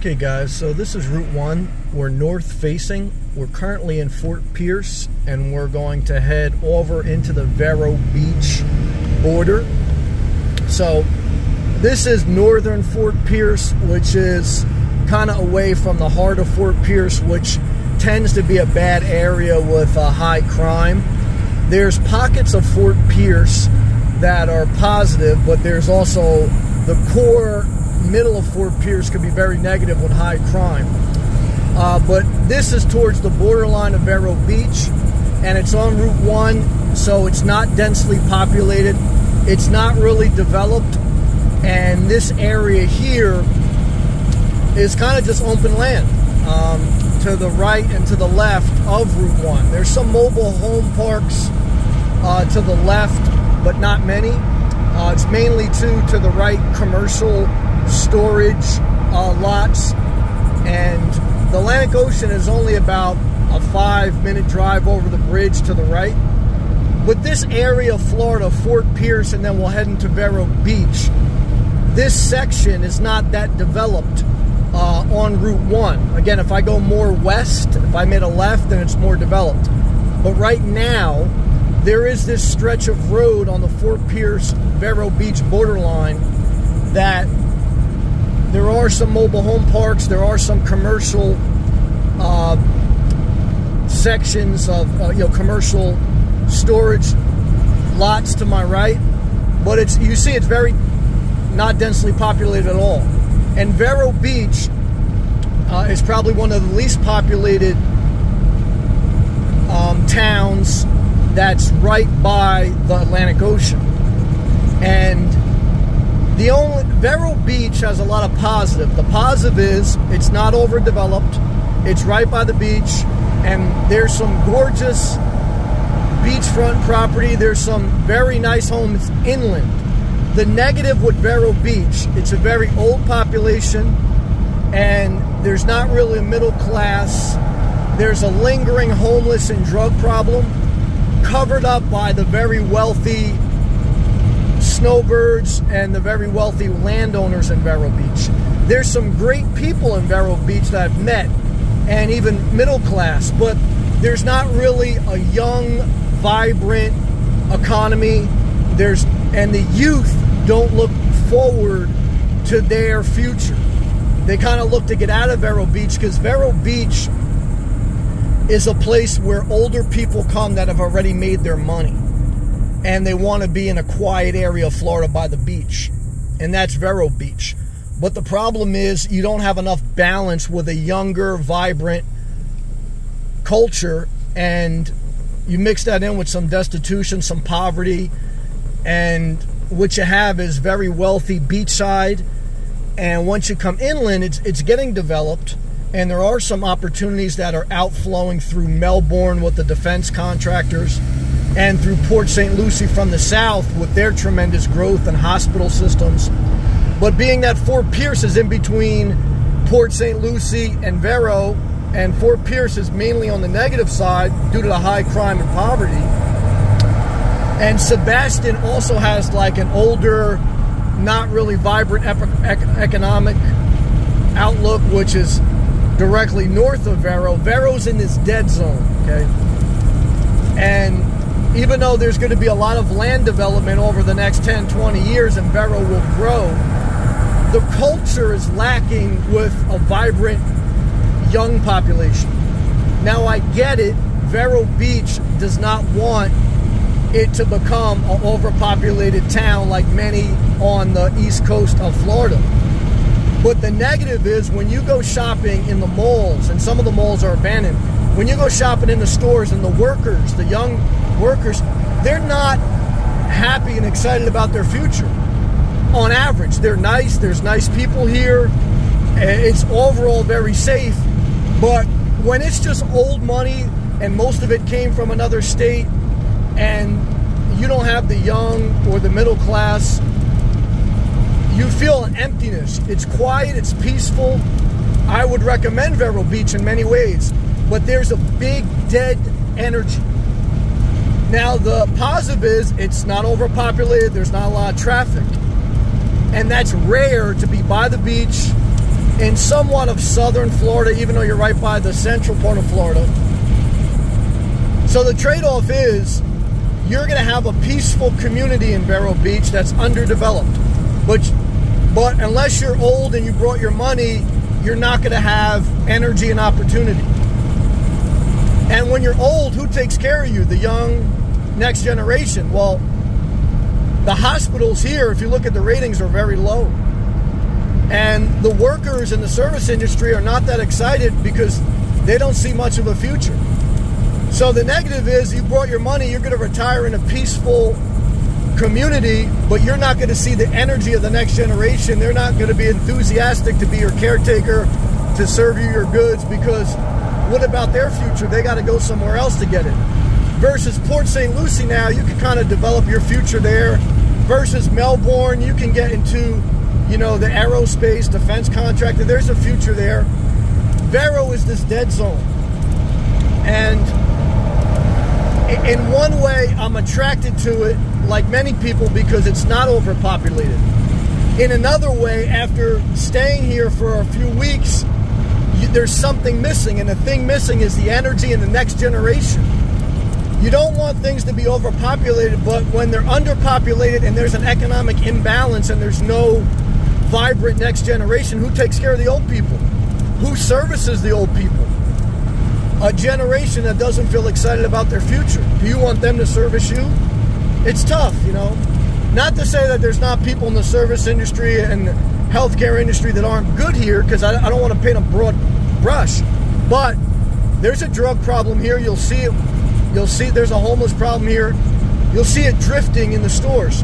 Okay, guys, so this is Route 1. We're north facing. We're currently in Fort Pierce, and we're going to head over into the Vero Beach border. So, this is northern Fort Pierce, which is kind of away from the heart of Fort Pierce, which tends to be a bad area with a high crime. There's pockets of Fort Pierce that are positive, but there's also the core middle of Fort Pierce could be very negative with high crime. Uh, but this is towards the borderline of Vero Beach, and it's on Route 1, so it's not densely populated. It's not really developed, and this area here is kind of just open land um, to the right and to the left of Route 1. There's some mobile home parks uh, to the left, but not many. Uh, it's mainly to to the right commercial storage uh, lots, and the Atlantic Ocean is only about a five minute drive over the bridge to the right. With this area of Florida, Fort Pierce, and then we'll head into Vero Beach, this section is not that developed uh, on Route 1. Again, if I go more west, if I made a left, then it's more developed. But right now, there is this stretch of road on the Fort Pierce Vero Beach borderline that there are some mobile home parks, there are some commercial uh, sections of uh, you know commercial storage lots to my right, but it's you see it's very not densely populated at all. And Vero Beach uh, is probably one of the least populated um, towns that's right by the Atlantic Ocean. And the only Vero Beach has a lot of positive. The positive is it's not overdeveloped. It's right by the beach, and there's some gorgeous beachfront property. There's some very nice homes inland. The negative with Vero Beach, it's a very old population, and there's not really a middle class. There's a lingering homeless and drug problem covered up by the very wealthy snowbirds and the very wealthy landowners in Vero Beach. There's some great people in Vero Beach that I've met, and even middle class, but there's not really a young, vibrant economy. There's and the youth don't look forward to their future. They kind of look to get out of Vero Beach because Vero Beach is a place where older people come that have already made their money and they want to be in a quiet area of Florida by the beach. And that's Vero Beach. But the problem is you don't have enough balance with a younger, vibrant culture and you mix that in with some destitution, some poverty, and what you have is very wealthy beachside. And once you come inland, it's it's getting developed, and there are some opportunities that are outflowing through Melbourne with the defense contractors and through Port St. Lucie from the south with their tremendous growth and hospital systems. But being that Fort Pierce is in between Port St. Lucie and Vero, and Fort Pierce is mainly on the negative side due to the high crime and poverty. And Sebastian also has like an older, not really vibrant economic outlook, which is directly north of Vero. Vero's in this dead zone, okay? And even though there's going to be a lot of land development over the next 10, 20 years and Vero will grow, the culture is lacking with a vibrant young population. Now, I get it, Vero Beach does not want it to become an overpopulated town like many on the east coast of Florida. But the negative is when you go shopping in the malls, and some of the malls are abandoned, when you go shopping in the stores and the workers, the young workers, they're not happy and excited about their future. On average, they're nice, there's nice people here, eh, it's overall very safe, but when it's just old money and most of it came from another state and you don't have the young or the middle class, you feel an emptiness. It's quiet, it's peaceful. I would recommend Vero Beach in many ways, but there's a big dead energy. Now, the positive is it's not overpopulated, there's not a lot of traffic. And that's rare to be by the beach in somewhat of southern Florida, even though you're right by the central part of Florida. So the trade off is you're going to have a peaceful community in Vero Beach that's underdeveloped. But, but unless you're old and you brought your money, you're not going to have energy and opportunity. And when you're old, who takes care of you? The young next generation. Well, the hospitals here, if you look at the ratings, are very low. And the workers in the service industry are not that excited because they don't see much of a future. So the negative is you brought your money, you're going to retire in a peaceful community, but you're not going to see the energy of the next generation. They're not going to be enthusiastic to be your caretaker, to serve you your goods, because what about their future? They got to go somewhere else to get it. Versus Port St. Lucie now, you can kind of develop your future there. Versus Melbourne, you can get into, you know, the aerospace defense contractor. There's a future there. Vero is this dead zone. And in one way, I'm attracted to it, like many people, because it's not overpopulated. In another way, after staying here for a few weeks, there's something missing, and the thing missing is the energy in the next generation. You don't want things to be overpopulated, but when they're underpopulated and there's an economic imbalance and there's no vibrant next generation, who takes care of the old people? Who services the old people? a generation that doesn't feel excited about their future. Do you want them to service you? It's tough, you know. Not to say that there's not people in the service industry and healthcare industry that aren't good here, because I, I, don't want to paint a broad brush. But there's a drug problem here. You'll see it. You'll see there's a homeless problem here. You'll see it drifting in the stores.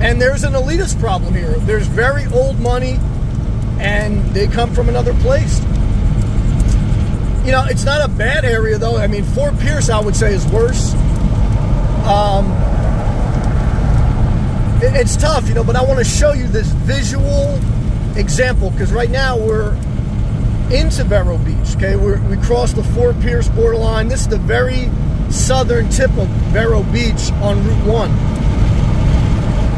And there's an elitist problem here. There's very old money, and they come from another place. You know, it's not a bad area though. I mean, Fort Pierce, I would say, is worse. Um, it, it's tough, you know, but I want to show you this visual example because right now we're into Vero Beach. Okay, we're, we crossed the Fort Pierce borderline. This is the very southern tip of Vero Beach on Route One,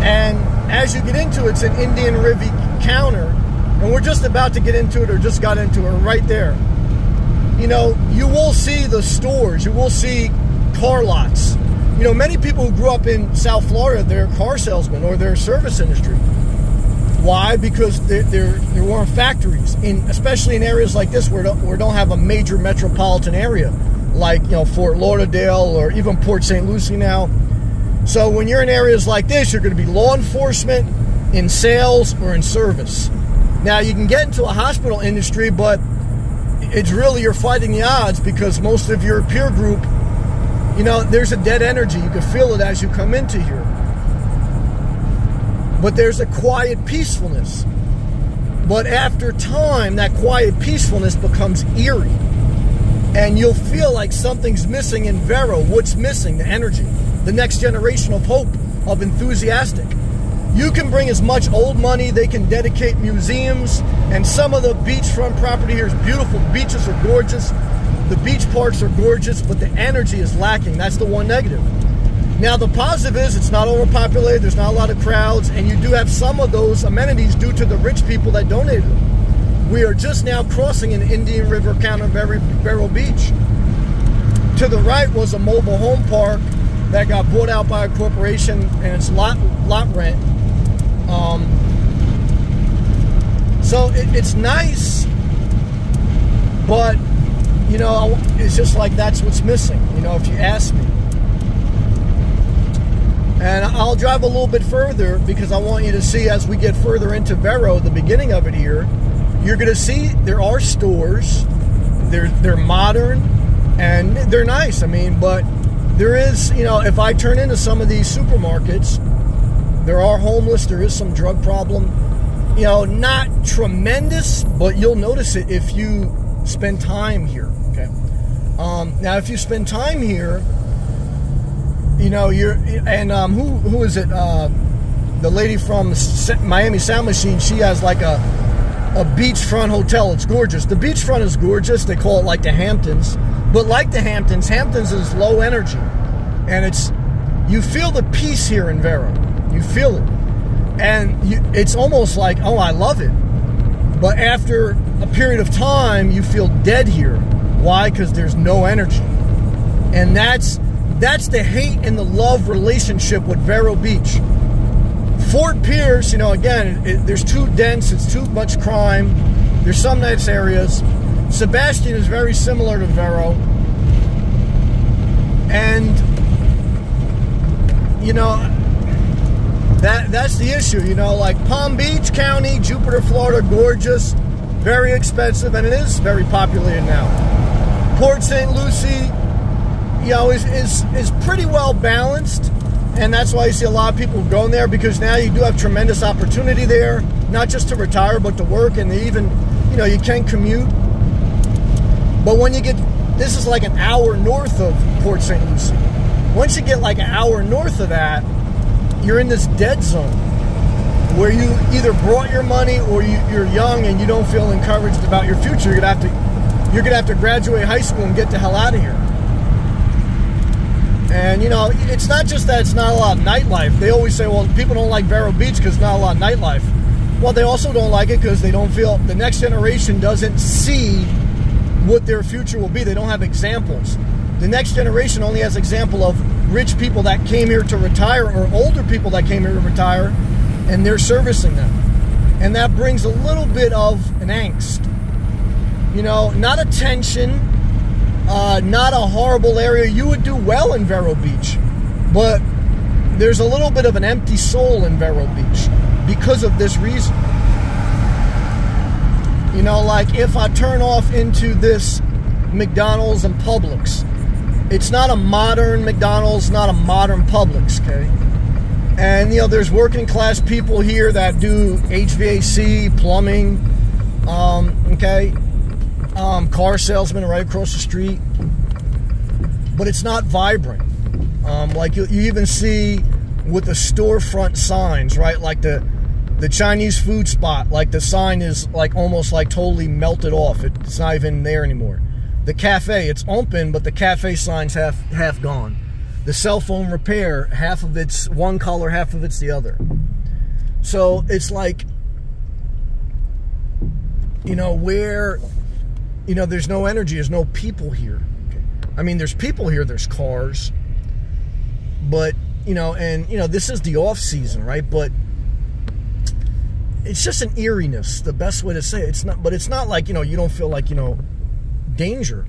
and as you get into it, it's an Indian River County, and we're just about to get into it or just got into it right there you know, you will see the stores, you will see car lots. You know, many people who grew up in South Florida, they're car salesmen or they're service industry. Why? Because there, there, there weren't factories, in, especially in areas like this where don't, where don't have a major metropolitan area, like you know Fort Lauderdale or even Port St. Lucie now. So when you're in areas like this, you're going to be law enforcement, in sales, or in service. Now you can get into a hospital industry, but it's really you're fighting the odds because most of your peer group, you know, there's a dead energy. You can feel it as you come into here. But there's a quiet peacefulness. But after time, that quiet peacefulness becomes eerie. And you'll feel like something's missing in Vero. What's missing? The energy. The next generation of hope, of enthusiastic. You can bring as much old money, they can dedicate museums, and some of the beachfront property here is beautiful. The beaches are gorgeous, the beach parks are gorgeous, but the energy is lacking. That's the one negative. Now, the positive is it's not overpopulated, there's not a lot of crowds, and you do have some of those amenities due to the rich people that donated them. We are just now crossing an Indian River County Vero Beach. To the right was a mobile home park that got bought out by a corporation and it's lot lot rent um, so it, it's nice, but you know, it's just like that's what's missing. You know, if you ask me. And I'll drive a little bit further because I want you to see as we get further into Vero, the beginning of it here, you're going to see there are stores. They're they're modern and they're nice. I mean, but there is, you know, if I turn into some of these supermarkets, there are homeless. There is some drug problem. You know, not tremendous, but you'll notice it if you spend time here. Okay. Um, now, if you spend time here, you know you're and um, who who is it? Uh, the lady from Miami Sound Machine. She has like a a beachfront hotel. It's gorgeous. The beachfront is gorgeous. They call it like the Hamptons, but like the Hamptons, Hamptons is low energy, and it's you feel the peace here in Vero. You feel it. And you, it's almost like, oh, I love it. But after a period of time, you feel dead here. Why? Because there's no energy. And that's that's the hate and the love relationship with Vero Beach. Fort Pierce, you know, again, it, there's too dense, it's too much crime. There's some nice areas. Sebastian is very similar to Vero. And you know, that that's the issue, you know, like Palm Beach County, Jupiter, Florida, gorgeous, very expensive, and it is very populated now. Port St. Lucie, you know, is, is, is pretty well balanced. And that's why you see a lot of people going there because now you do have tremendous opportunity there, not just to retire, but to work. And even, you know, you can commute. But when you get, this is like an hour north of Port St. Lucie. Once you get like an hour north of that, you're in this dead zone where you either brought your money or you, are young and you don't feel encouraged about your future. You're gonna have to, you're gonna have to graduate high school and get the hell out of here. And you know, it's not just that it's not a lot of nightlife. They always say, well, people don't like Vero Beach because not a lot of nightlife. Well, they also don't like it because they don't feel the next generation doesn't see what their future will be. They don't have examples. The next generation only has example of rich people that came here to retire or older people that came here to retire, and they're servicing them. And that brings a little bit of an angst. You know, not a tension, uh, not a horrible area. You would do well in Vero Beach, but there's a little bit of an empty soul in Vero Beach because of this reason. You know, like if I turn off into this McDonald's and Publix, it's not a modern McDonald's, not a modern Publix, okay? And you know, there's working class people here that do HVAC, plumbing, um, okay, um, car salesman right across the street, but it's not vibrant. Um, like you, you even see with the storefront signs, right? Like the the Chinese food spot, like the sign is like almost like totally melted off. It, it's not even there anymore. The cafe, it's open, but the cafe sign's half half gone. The cell phone repair, half of it's one color, half of it's the other. So it's like, you know, where you know, there's no energy, there's no people here. I mean, there's people here, there's cars, but, you know, and, you know, this is the off season, right? But it's just an eeriness, the best way to say it. It's not, but it's not like, you know, you don't feel like, you know, danger.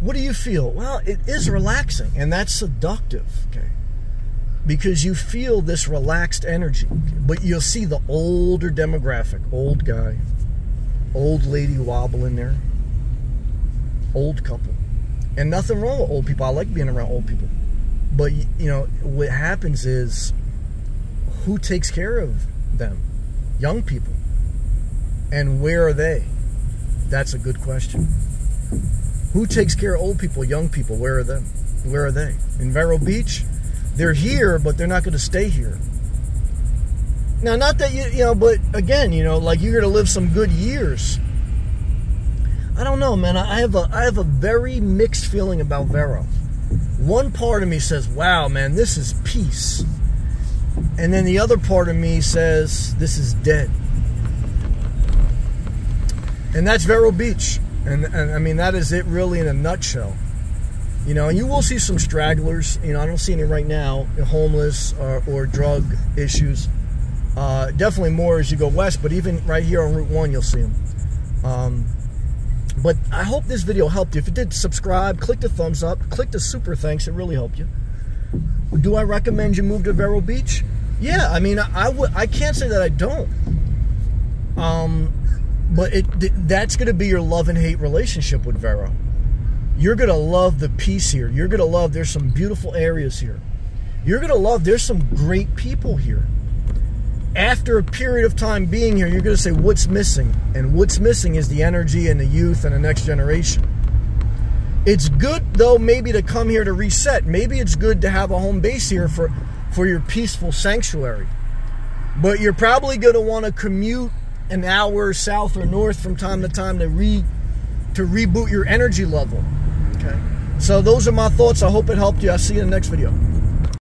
What do you feel? Well, it is relaxing, and that's seductive, okay? Because you feel this relaxed energy, but you'll see the older demographic, old guy, old lady wobbling there. Old couple. And nothing wrong with old people. I like being around old people. But, you know, what happens is who takes care of them? Young people. And where are they? That's a good question. Who takes care of old people, young people? Where are them? Where are they? In Vero Beach? They're here, but they're not going to stay here. Now, not that you, you know, but again, you know, like you're going to live some good years. I don't know, man. I have a I have a very mixed feeling about Vero. One part of me says, "Wow, man, this is peace," and then the other part of me says, "This is dead." And that's Vero Beach, and, and I mean that is it, really, in a nutshell. You know, and you will see some stragglers. You know, I don't see any right now, homeless or, or drug issues. Uh, definitely more as you go west, but even right here on Route 1, you'll see them. Um, but I hope this video helped you. If it did, subscribe, click the thumbs up, click the super thanks. It really helped you. Do I recommend you move to Vero Beach? Yeah, I mean, I, I would. I can't say that I don't. Um, but it that's going to be your love and hate relationship with Vero. You're going to love the peace here. You're going to love. There's some beautiful areas here. You're going to love. There's some great people here after a period of time being here, you're going to say, what's missing? And what's missing is the energy and the youth and the next generation. It's good, though, maybe to come here to reset. Maybe it's good to have a home base here for, for your peaceful sanctuary. But you're probably going to want to commute an hour south or north from time to time to re to reboot your energy level. Okay. So those are my thoughts. I hope it helped you. I'll see you in the next video.